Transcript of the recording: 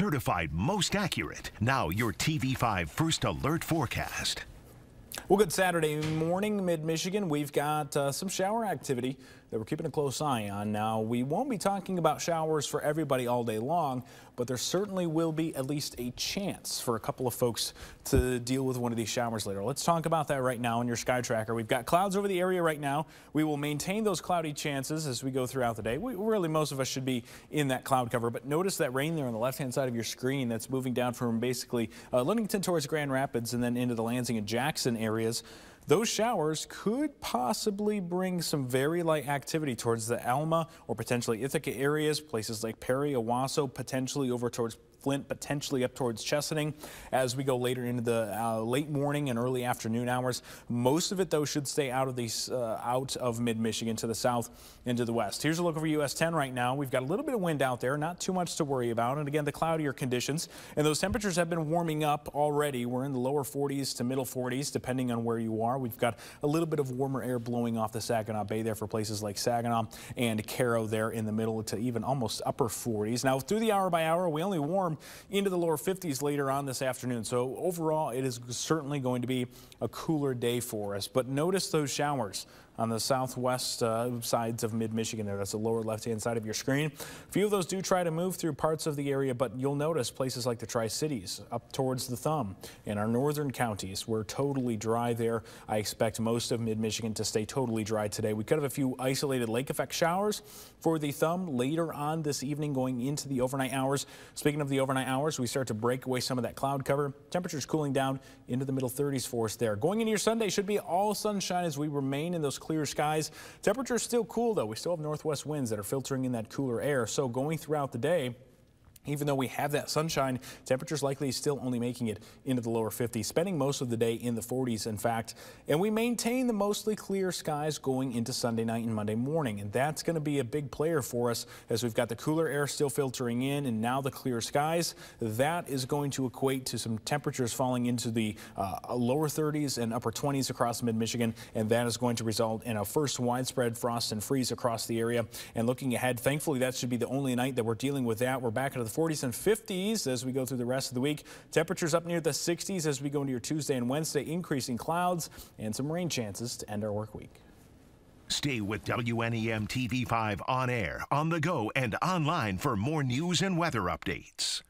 certified most accurate. Now, your TV5 First Alert forecast. Well, good Saturday morning, mid-Michigan. We've got uh, some shower activity that we're keeping a close eye on. Now, we won't be talking about showers for everybody all day long, but there certainly will be at least a chance for a couple of folks to deal with one of these showers later. Let's talk about that right now in your Sky Tracker. We've got clouds over the area right now. We will maintain those cloudy chances as we go throughout the day. We, really, most of us should be in that cloud cover, but notice that rain there on the left-hand side of your screen that's moving down from basically uh, towards Grand Rapids and then into the Lansing and Jackson areas. Those showers could possibly bring some very light activity towards the Alma or potentially Ithaca areas, places like Perry, Owosso, potentially over towards Flint, potentially up towards Chesaning as we go later into the uh, late morning and early afternoon hours. Most of it, though, should stay out of these uh, out of mid-Michigan to the south into the west. Here's a look over US 10 right now. We've got a little bit of wind out there, not too much to worry about. And again, the cloudier conditions and those temperatures have been warming up already. We're in the lower 40s to middle 40s, depending on where you are. We've got a little bit of warmer air blowing off the Saginaw Bay there for places like Saginaw and Caro there in the middle to even almost upper 40s. Now, through the hour by hour, we only warm warm into the lower 50s later on this afternoon. So overall, it is certainly going to be a cooler day for us. But notice those showers on the southwest uh, sides of mid-Michigan there. That's the lower left-hand side of your screen. A few of those do try to move through parts of the area, but you'll notice places like the Tri-Cities up towards the thumb in our northern counties. We're totally dry there. I expect most of mid-Michigan to stay totally dry today. We could have a few isolated lake effect showers for the thumb later on this evening going into the overnight hours. Speaking of the overnight hours, we start to break away some of that cloud cover. Temperatures cooling down into the middle 30s for us there. Going into your Sunday should be all sunshine as we remain in those clear skies. Temperatures still cool though. We still have northwest winds that are filtering in that cooler air. So going throughout the day, even though we have that sunshine, temperatures likely still only making it into the lower 50s, spending most of the day in the 40s, in fact. And we maintain the mostly clear skies going into Sunday night and Monday morning. And that's going to be a big player for us as we've got the cooler air still filtering in and now the clear skies. That is going to equate to some temperatures falling into the uh, lower 30s and upper 20s across mid-Michigan. And that is going to result in a first widespread frost and freeze across the area. And looking ahead, thankfully, that should be the only night that we're dealing with that. We're back into the the 40s and 50s as we go through the rest of the week. Temperatures up near the 60s as we go into your Tuesday and Wednesday, increasing clouds and some rain chances to end our work week. Stay with WNEM TV5 on air, on the go, and online for more news and weather updates.